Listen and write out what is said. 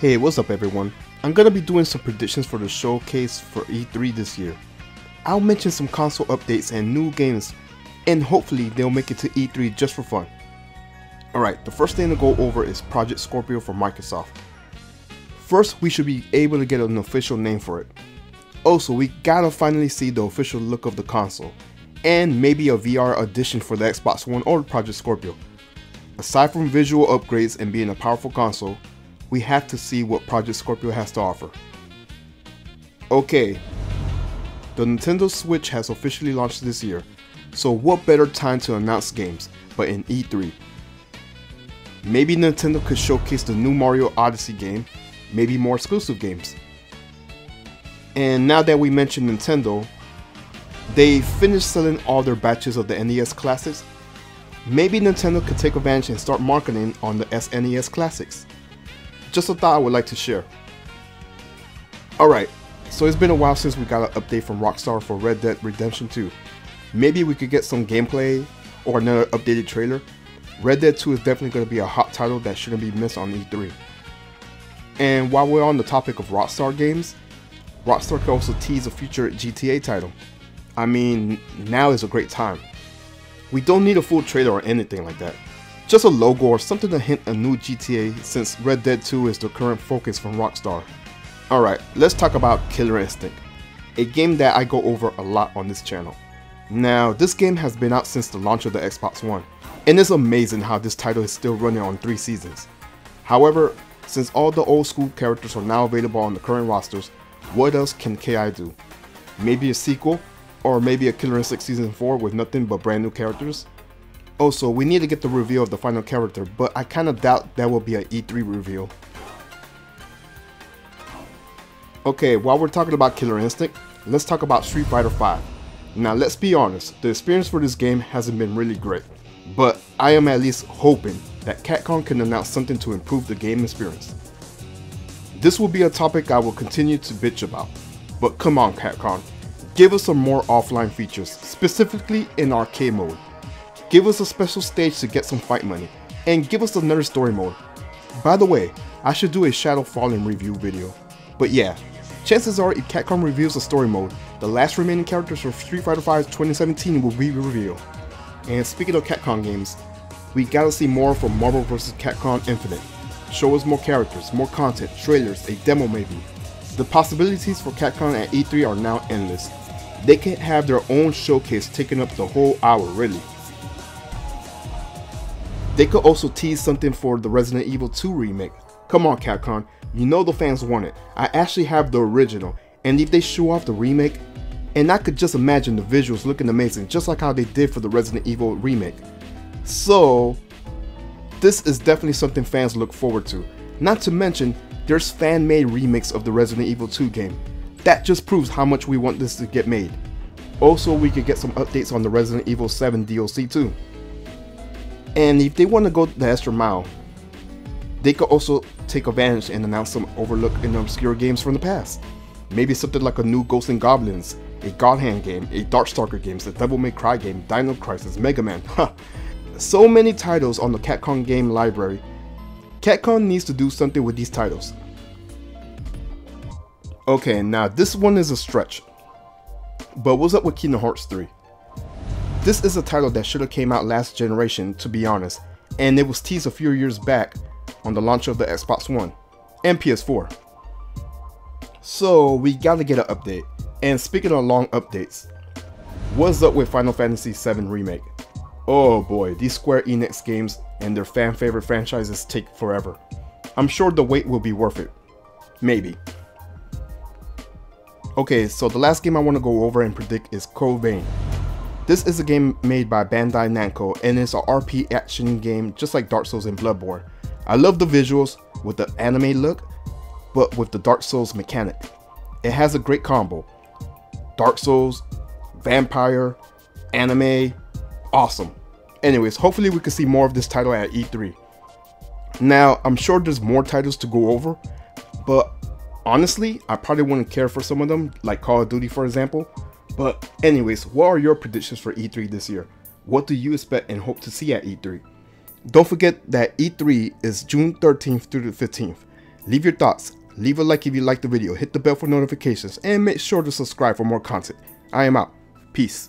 Hey, what's up everyone? I'm gonna be doing some predictions for the showcase for E3 this year. I'll mention some console updates and new games, and hopefully they'll make it to E3 just for fun. Alright, the first thing to go over is Project Scorpio for Microsoft. First, we should be able to get an official name for it. Oh, also, we gotta finally see the official look of the console, and maybe a VR edition for the Xbox One or Project Scorpio. Aside from visual upgrades and being a powerful console, we have to see what Project Scorpio has to offer. Okay, the Nintendo Switch has officially launched this year, so what better time to announce games but in E3? Maybe Nintendo could showcase the new Mario Odyssey game, maybe more exclusive games. And now that we mentioned Nintendo, they finished selling all their batches of the NES classics. Maybe Nintendo could take advantage and start marketing on the SNES classics. Just a thought I would like to share. Alright, so it's been a while since we got an update from Rockstar for Red Dead Redemption 2. Maybe we could get some gameplay or another updated trailer. Red Dead 2 is definitely going to be a hot title that shouldn't be missed on E3. And while we're on the topic of Rockstar games, Rockstar could also tease a future GTA title. I mean, now is a great time. We don't need a full trailer or anything like that. Just a logo or something to hint a new GTA since Red Dead 2 is the current focus from Rockstar. Alright, let's talk about Killer Instinct, a game that I go over a lot on this channel. Now, this game has been out since the launch of the Xbox One, and it's amazing how this title is still running on 3 seasons. However, since all the old school characters are now available on the current rosters, what else can KI do? Maybe a sequel? Or maybe a Killer Instinct Season 4 with nothing but brand new characters? Also, we need to get the reveal of the final character, but I kinda doubt that will be an E3 reveal. Okay, while we're talking about Killer Instinct, let's talk about Street Fighter V. Now let's be honest, the experience for this game hasn't been really great, but I am at least hoping that Capcom can announce something to improve the game experience. This will be a topic I will continue to bitch about, but come on Capcom, give us some more offline features, specifically in arcade mode. Give us a special stage to get some fight money, and give us another story mode. By the way, I should do a Shadow Fallen review video. But yeah, chances are if Capcom reveals a story mode, the last remaining characters for Street Fighter V 2017 will be revealed. And speaking of Capcom games, we gotta see more from Marvel vs. Capcom Infinite. Show us more characters, more content, trailers, a demo maybe. The possibilities for Capcom at E3 are now endless. They can have their own showcase taking up the whole hour really. They could also tease something for the Resident Evil 2 remake. Come on Capcom, you know the fans want it. I actually have the original, and if they show off the remake, and I could just imagine the visuals looking amazing just like how they did for the Resident Evil remake. So, this is definitely something fans look forward to. Not to mention, there's fan-made remakes of the Resident Evil 2 game. That just proves how much we want this to get made. Also, we could get some updates on the Resident Evil 7 DLC too. And if they want to go the extra mile, they could also take advantage and announce some overlooked and obscure games from the past. Maybe something like a new Ghosts and Goblins, a God Hand game, a Darkstalker game, a Devil May Cry game, Dino Crisis, Mega Man. so many titles on the Capcom game library. Capcom needs to do something with these titles. Okay, now this one is a stretch. But what's up with Kingdom Hearts 3? This is a title that should have came out last generation, to be honest, and it was teased a few years back on the launch of the Xbox One and PS4. So we gotta get an update. And speaking of long updates, what's up with Final Fantasy VII Remake? Oh boy, these Square Enix games and their fan favorite franchises take forever. I'm sure the wait will be worth it. Maybe. Okay, so the last game I want to go over and predict is Vein. This is a game made by Bandai Namco and it's a RP action game just like Dark Souls and Bloodborne. I love the visuals with the anime look, but with the Dark Souls mechanic. It has a great combo. Dark Souls, vampire, anime, awesome. Anyways, hopefully we can see more of this title at E3. Now, I'm sure there's more titles to go over, but honestly, I probably wouldn't care for some of them, like Call of Duty for example. But anyways, what are your predictions for E3 this year? What do you expect and hope to see at E3? Don't forget that E3 is June 13th through the 15th. Leave your thoughts, leave a like if you liked the video, hit the bell for notifications, and make sure to subscribe for more content. I am out. Peace.